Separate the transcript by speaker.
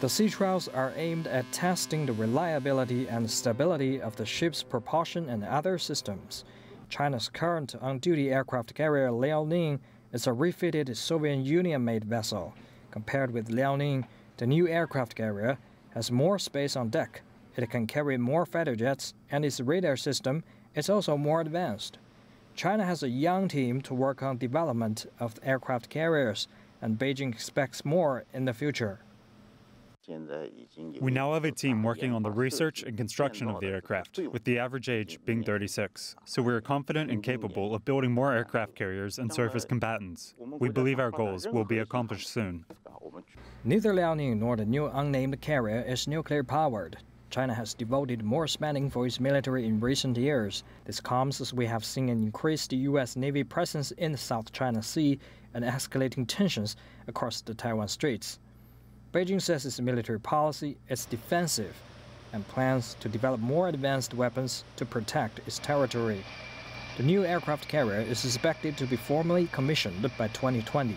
Speaker 1: The sea trials are aimed at testing the reliability and stability of the ship's propulsion and other systems. China's current on duty aircraft carrier Liaoning is a refitted Soviet Union made vessel. Compared with Liaoning, the new aircraft carrier has more space on deck. It can carry more fighter jets, and its radar system is also more advanced. China has a young team to work on development of aircraft carriers, and Beijing expects more in the future.
Speaker 2: We now have a team working on the research and construction of the aircraft, with the average age being 36. So we are confident and capable of building more aircraft carriers and surface combatants. We believe our goals will be accomplished soon.
Speaker 1: Neither Liaoning nor the new unnamed carrier is nuclear powered. China has devoted more spending for its military in recent years. This comes as we have seen an increased U.S. Navy presence in the South China Sea and escalating tensions across the Taiwan Straits. Beijing says its military policy is defensive and plans to develop more advanced weapons to protect its territory. The new aircraft carrier is expected to be formally commissioned by 2020.